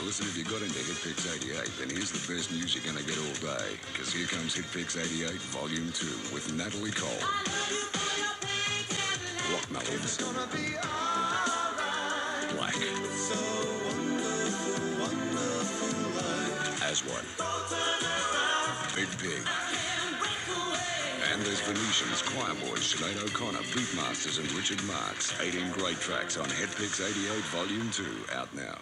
Now listen, if you got into Hit 88, then here's the best news you're going to get all day. Because here comes Hit Pix 88 Volume 2 with Natalie Cole. Rock Black. As what? Big Pig. And there's Venetians, Choir Boys, Sinead O'Connor, Beatmasters, and Richard Marx. 18 great tracks on Hit Pix 88 Volume 2, out now.